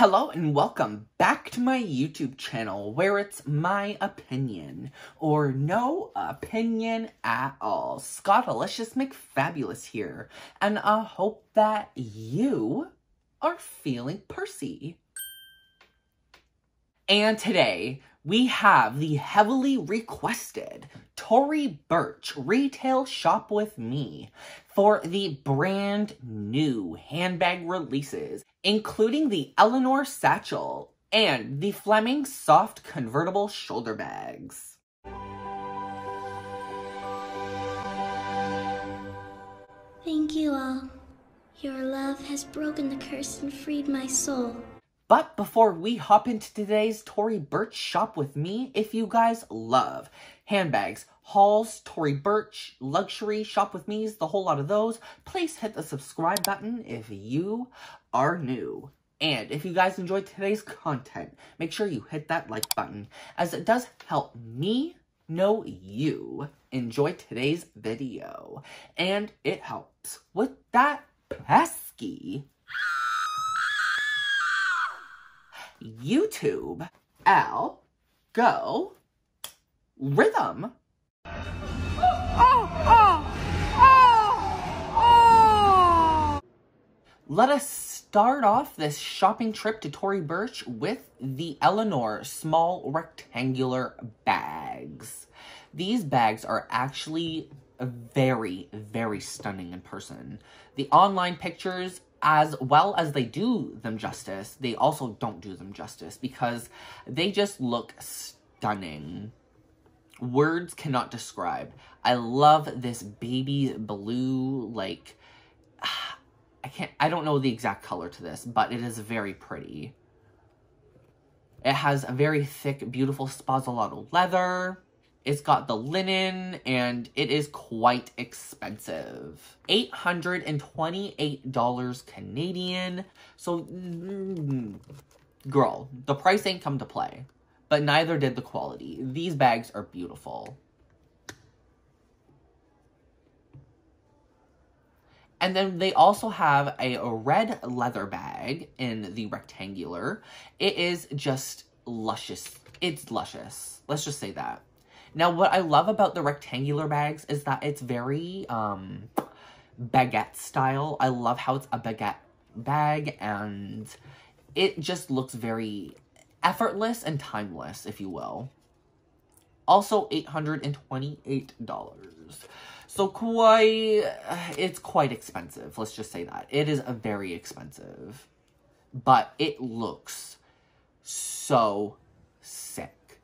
Hello and welcome back to my YouTube channel where it's my opinion or no opinion at all. Scottilicious McFabulous here and I hope that you are feeling Percy. And today we have the heavily requested Tory Burch Retail Shop With Me for the brand new handbag releases, including the Eleanor Satchel and the Fleming Soft Convertible Shoulder Bags. Thank you all. Your love has broken the curse and freed my soul. But before we hop into today's Tory Burch shop with me, if you guys love handbags, hauls, Tory Burch, luxury, shop with me's, the whole lot of those, please hit the subscribe button if you are new. And if you guys enjoyed today's content, make sure you hit that like button, as it does help me know you enjoy today's video. And it helps with that pesky YouTube, Al, go, rhythm. Let us start off this shopping trip to Tory Burch with the Eleanor small rectangular bags. These bags are actually very, very stunning in person. The online pictures as well as they do them justice, they also don't do them justice because they just look stunning. Words cannot describe. I love this baby blue, like, I can't, I don't know the exact color to this, but it is very pretty. It has a very thick, beautiful Spazzolato leather. It's got the linen and it is quite expensive. $828 Canadian. So, girl, the price ain't come to play. But neither did the quality. These bags are beautiful. And then they also have a red leather bag in the rectangular. It is just luscious. It's luscious. Let's just say that. Now, what I love about the rectangular bags is that it's very um, baguette style. I love how it's a baguette bag and it just looks very effortless and timeless, if you will. Also, $828. So quite, it's quite expensive. Let's just say that. It is very expensive. But it looks so sick.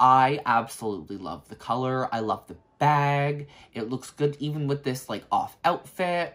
I absolutely love the color. I love the bag. It looks good even with this like off outfit.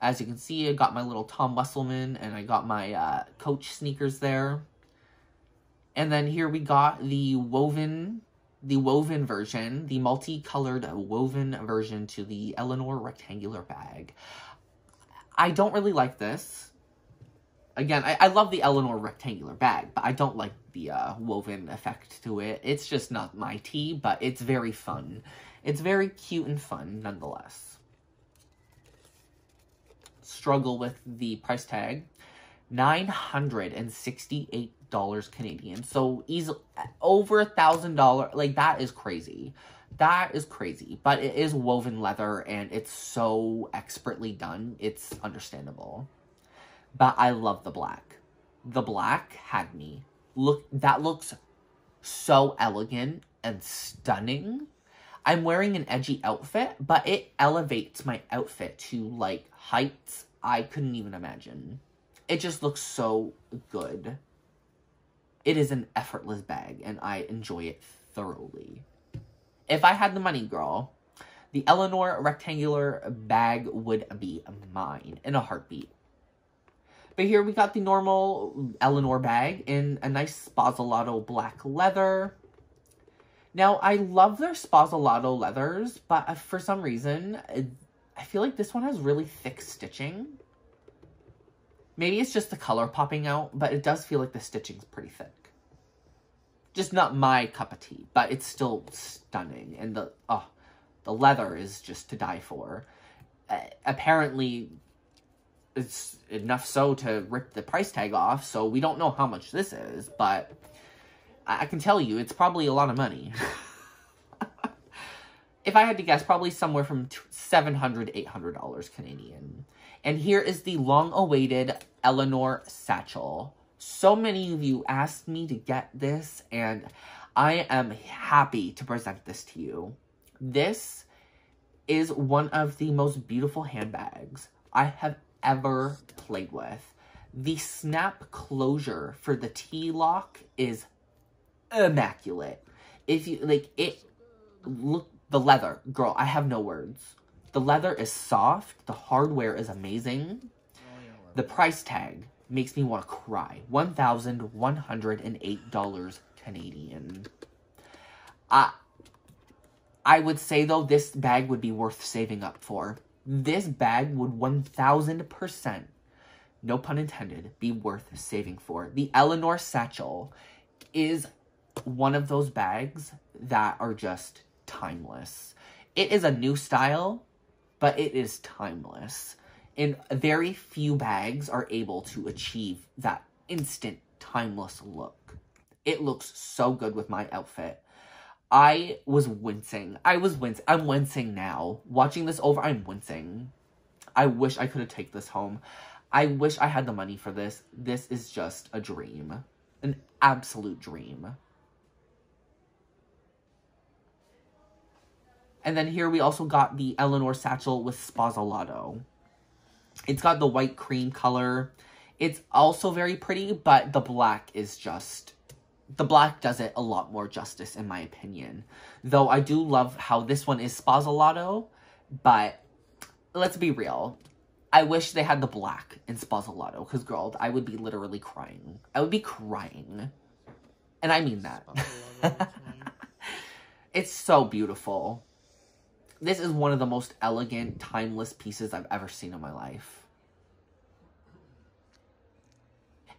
As you can see, I got my little Tom Wesselmann and I got my uh, Coach sneakers there. And then here we got the woven, the woven version, the multicolored woven version to the Eleanor rectangular bag. I don't really like this again, I, I love the Eleanor rectangular bag, but I don't like the uh, woven effect to it. It's just not my tea, but it's very fun. It's very cute and fun, nonetheless. Struggle with the price tag. $968 Canadian. So, easily, over a $1,000. Like, that is crazy. That is crazy. But it is woven leather, and it's so expertly done. It's understandable. But I love the black. The black had me. Look, that looks so elegant and stunning. I'm wearing an edgy outfit, but it elevates my outfit to, like, heights I couldn't even imagine. It just looks so good. It is an effortless bag, and I enjoy it thoroughly. If I had the money, girl, the Eleanor rectangular bag would be mine in a heartbeat. But here we got the normal Eleanor bag in a nice Spazzolato black leather. Now, I love their Spazzolato leathers, but uh, for some reason, I feel like this one has really thick stitching. Maybe it's just the color popping out, but it does feel like the stitching's pretty thick. Just not my cup of tea, but it's still stunning. And the, oh, the leather is just to die for. Uh, apparently, it's enough so to rip the price tag off, so we don't know how much this is, but I, I can tell you it's probably a lot of money. if I had to guess, probably somewhere from $700 $800 Canadian. And here is the long-awaited Eleanor Satchel. So many of you asked me to get this, and I am happy to present this to you. This is one of the most beautiful handbags I have ever played with. The snap closure for the T-lock is immaculate. If you, like, it, look, the leather, girl, I have no words. The leather is soft, the hardware is amazing. The price tag makes me want to cry. $1,108 Canadian. I, I would say, though, this bag would be worth saving up for. This bag would 1000%, no pun intended, be worth saving for. The Eleanor Satchel is one of those bags that are just timeless. It is a new style, but it is timeless. And very few bags are able to achieve that instant timeless look. It looks so good with my outfit. I was wincing. I was wincing. I'm wincing now. Watching this over, I'm wincing. I wish I could have taken this home. I wish I had the money for this. This is just a dream. An absolute dream. And then here we also got the Eleanor Satchel with Spazzolato. It's got the white cream color. It's also very pretty, but the black is just... The black does it a lot more justice, in my opinion. Though I do love how this one is Spazzolato, but let's be real. I wish they had the black in Spazzolato, because, girl, I would be literally crying. I would be crying. And I mean that. it's so beautiful. This is one of the most elegant, timeless pieces I've ever seen in my life.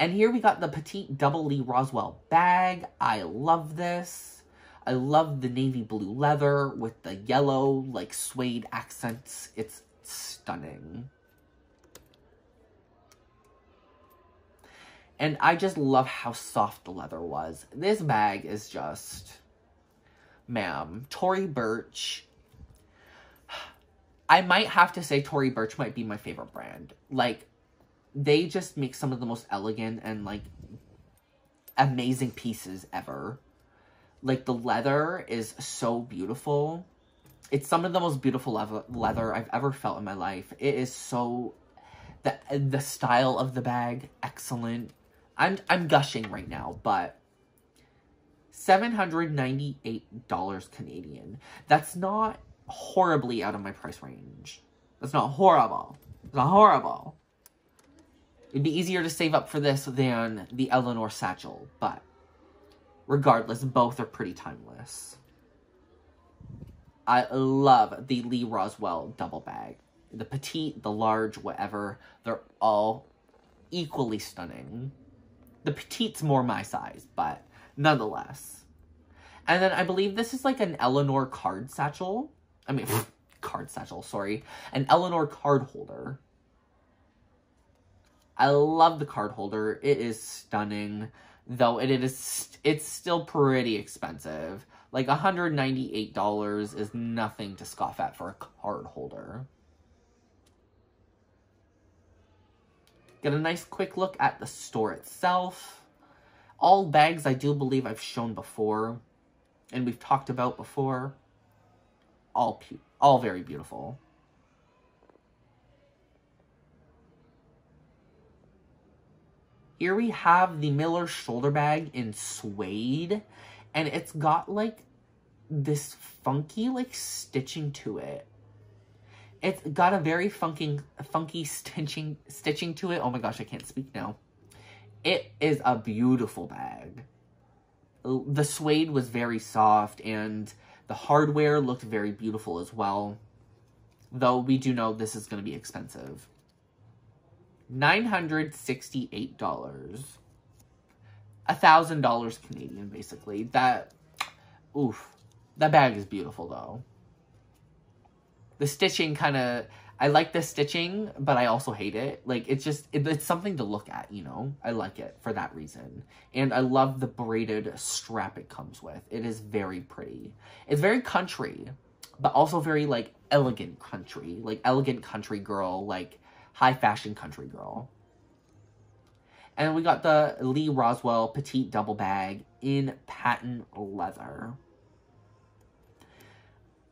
And here we got the Petite Double Lee Radziwill bag. I love this. I love the navy blue leather with the yellow, like, suede accents. It's stunning. And I just love how soft the leather was. This bag is just... Ma'am, Tory Burch I might have to say Tory Burch might be my favorite brand. Like, they just make some of the most elegant and, like, amazing pieces ever. Like, the leather is so beautiful. It's some of the most beautiful le leather I've ever felt in my life. It is so... The, the style of the bag, excellent. I'm, I'm gushing right now, but... $798 Canadian. That's not horribly out of my price range. That's not horrible. It's not horrible. It'd be easier to save up for this than the Eleanor Satchel, but regardless, both are pretty timeless. I love the Lee Radziwill double bag. The petite, the large, whatever, they're all equally stunning. The petite's more my size, but nonetheless. And then I believe this is like an Eleanor card satchel. I mean, card satchel, sorry. An Eleanor card holder. I love the card holder. It is stunning, though it is it's still pretty expensive. Like $198 is nothing to scoff at for a card holder. Get a nice quick look at the store itself. All bags I do believe I've shown before and we've talked about before all all very beautiful. Here we have the Miller shoulder bag in suede, and it's got like this funky like stitching to it. It's got a very funky funky stitching stitching to it. Oh my gosh, I can't speak now. It is a beautiful bag. The suede was very soft and the hardware looked very beautiful as well, though we do know this is going to be expensive. $968. $1,000 Canadian, basically. That, oof. That bag is beautiful, though. The stitching kind of, I like the stitching, but I also hate it. Like, it's just, it, it's something to look at, you know? I like it for that reason. And I love the braided strap it comes with. It is very pretty. It's very country, but also very, like, elegant country. Like, elegant country girl, like, high fashion country girl. And we got the Lee Radziwill Petite Double Bag in patent leather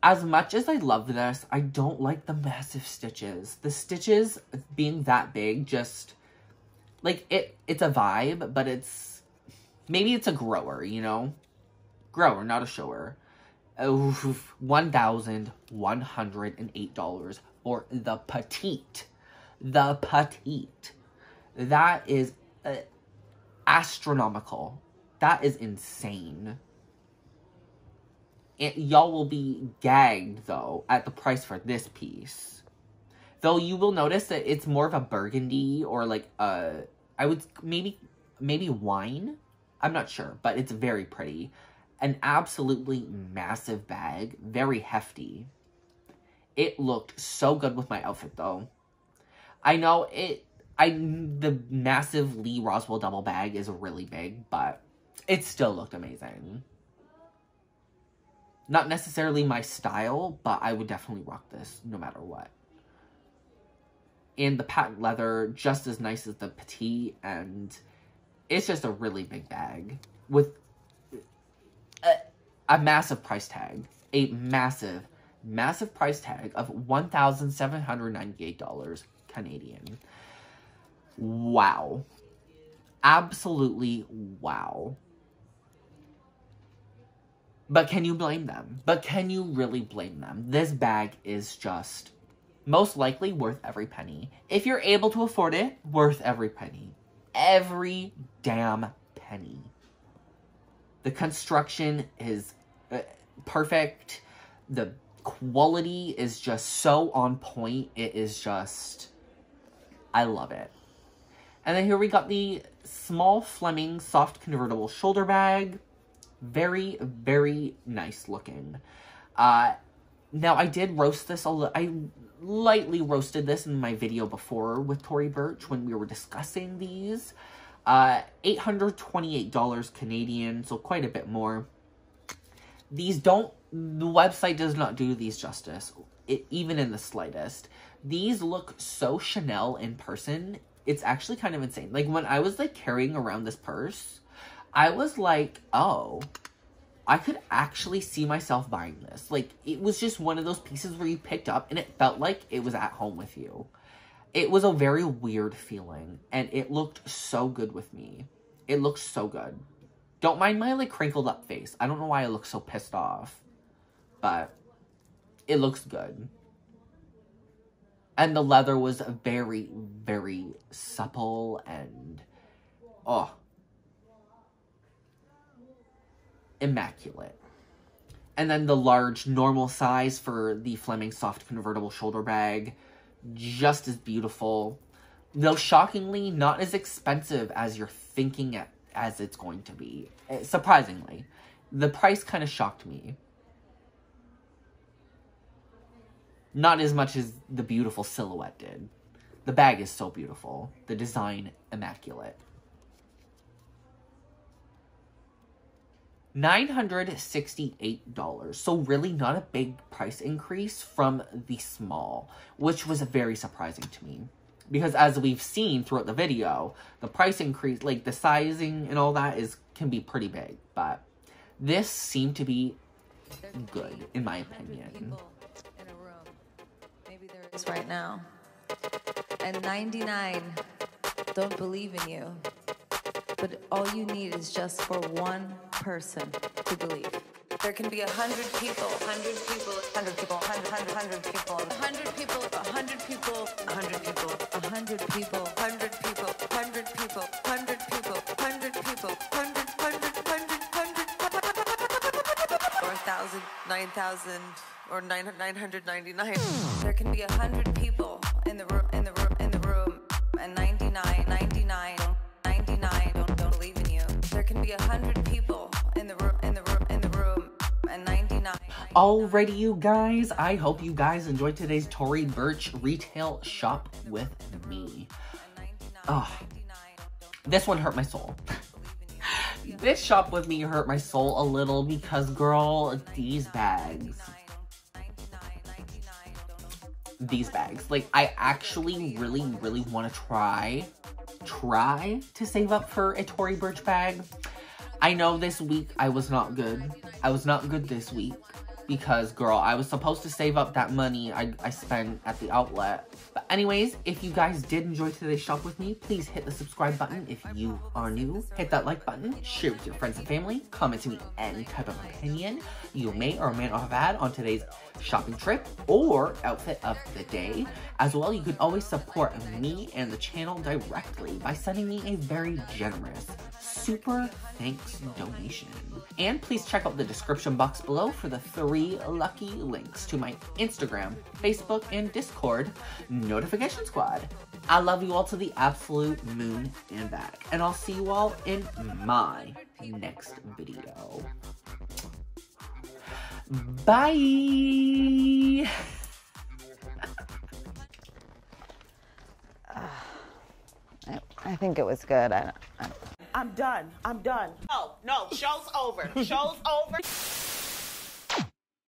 as much as I love this, I don't like the massive stitches. The stitches being that big just like it it's a vibe, but it's maybe it's a grower, you know? Grower, not a shower. $1,108 for the petite. The petite. That is uh, astronomical. That is insane y'all will be gagged, though, at the price for this piece. Though you will notice that it's more of a burgundy or like a, I would maybe, maybe wine? I'm not sure, but it's very pretty. An absolutely massive bag, very hefty. It looked so good with my outfit, though. I know it, I, the massive Lee Radziwill double bag is really big, but it still looked amazing. Not necessarily my style, but I would definitely rock this no matter what. And the patent leather, just as nice as the petite, and it's just a really big bag with a, a massive price tag. A massive, massive price tag of $1,798 Canadian. Wow. Absolutely wow. But can you blame them? But can you really blame them? This bag is just most likely worth every penny. If you're able to afford it, worth every penny. Every damn penny. The construction is uh, perfect. The quality is just so on point. It is just, I love it. And then here we got the small Fleming soft convertible shoulder bag. Very, very nice looking. Uh, now, I did roast this a. I lightly roasted this in my video before with Tory Burch when we were discussing these. Uh, $828 Canadian, so quite a bit more. These don't, the website does not do these justice, it, even in the slightest. These look so Chanel in person, it's actually kind of insane. Like, when I was, like, carrying around this purse, I was like, oh, I could actually see myself buying this. Like, it was just one of those pieces where you picked up and it felt like it was at home with you. It was a very weird feeling, and it looked so good with me. It looked so good. Don't mind my, like, crinkled up face. I don't know why I look so pissed off, but it looks good. And the leather was very, very supple and, oh, immaculate. And then the large normal size for the Fleming soft convertible shoulder bag, just as beautiful. Though shockingly, not as expensive as you're thinking it, as it's going to be. Eh, surprisingly. The price kind of shocked me. Not as much as the beautiful silhouette did. The bag is so beautiful. The design, immaculate. $968. So really not a big price increase from the small, which was very surprising to me. Because as we've seen throughout the video, the price increase, like the sizing and all that is can be pretty big. But this seemed to be good, in my opinion. In. Maybe there is right now. And 99 don't believe in you. But all you need is just for one person to believe. There can be a hundred people, hundred people, hundred people, hundred, hundred, hundred people, hundred people, a hundred people, a hundred people, a hundred people, hundred people, hundred people, hundred people, hundred people, hundred, hundred, hundred, hundred, or a thousand, nine thousand, or nine nine hundred ninety nine. There can be a hundred people in the room, Alrighty, you guys. I hope you guys enjoyed today's Tory Burch retail shop with me. Oh, this one hurt my soul. this shop with me hurt my soul a little because, girl, these bags. These bags. Like, I actually really, really want to try, try to save up for a Tory Burch bag. I know this week I was not good. I was not good this week because, girl, I was supposed to save up that money I, I spent at the outlet. But anyways, if you guys did enjoy today's shop with me, please hit the subscribe button if you are new. Hit that like button, share with your friends and family, comment to me any type of opinion you may or may not have had on today's shopping trip or outfit of the day. As well, you can always support me and the channel directly by sending me a very generous super thanks donation. And please check out the description box below for the three lucky links to my Instagram, Facebook, and Discord notification squad. I love you all to the absolute moon and back. And I'll see you all in my next video. Bye! I, I think it was good. I, I, I'm done. I'm done. No, no, show's over. Show's over.